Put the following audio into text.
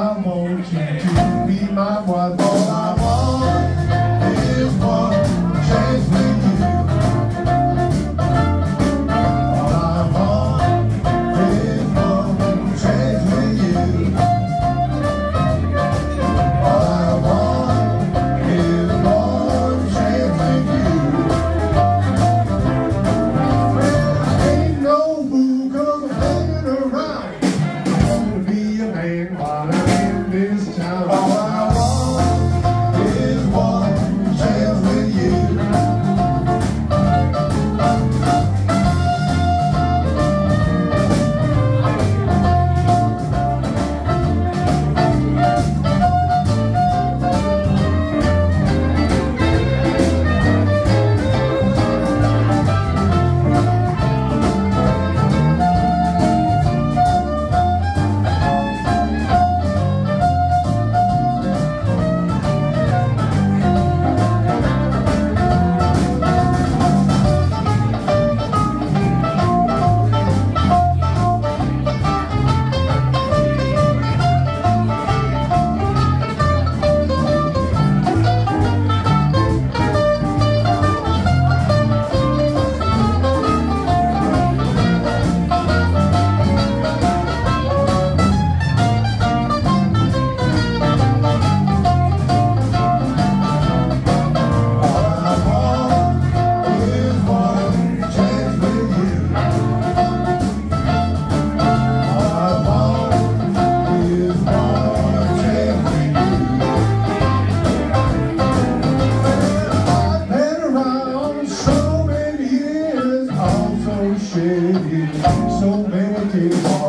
I won't. you.